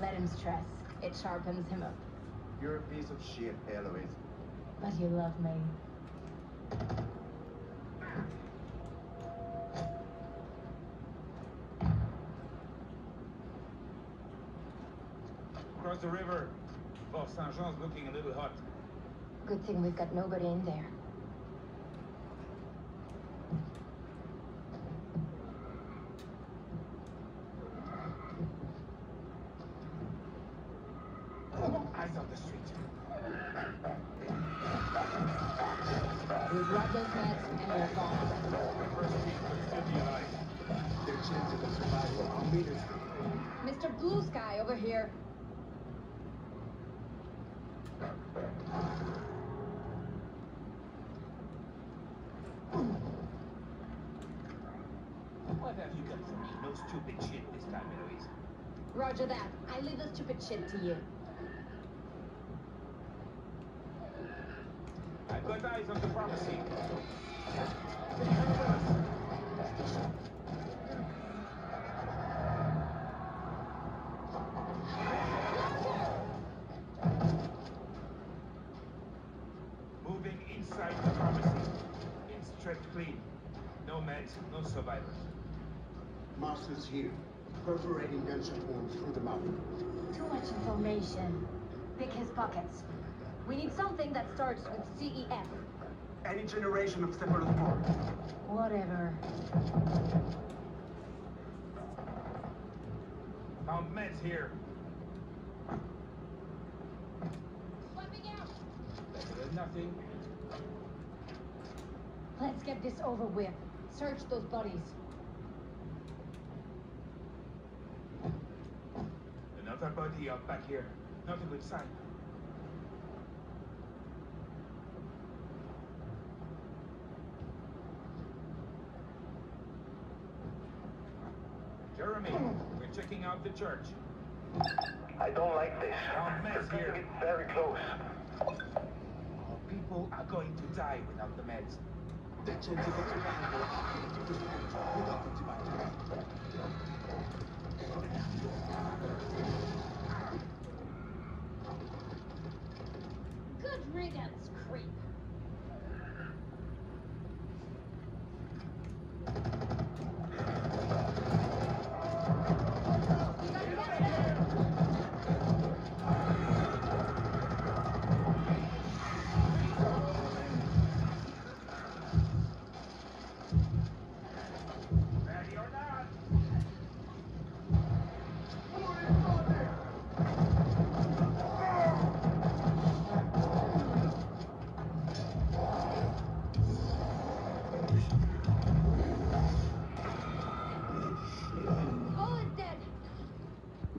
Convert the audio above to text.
Let him stress. It sharpens him up. You're a piece of shit, Eloise. But you love me. Across the river. Fort Saint-Jean's looking a little hot. Good thing we've got nobody in there. On the street. We've robbed those meds and we're gone. First team to the city. Their chances of survival are minuscule. Mr. Blue Sky over here. What have you got for me? No stupid shit this time, Eloise. Roger that. I leave the stupid shit to you. I've eyes on the pharmacy. Moving inside the prophecy. It's stripped clean. No meds, no survivors. Master's here, perforating gunshot wounds through the mouth. Too much information. Pick his pockets. We need something that starts with CEF. Any generation of Cephalosporin. Whatever. Found meds here. Swapping out. Better than nothing. Let's get this over with. Search those bodies. Another body up back here. Not a good sign. Jeremy, we're checking out the church. I don't like this. It's going to get very close. Our people are going to die without the meds. Good riddance, creep.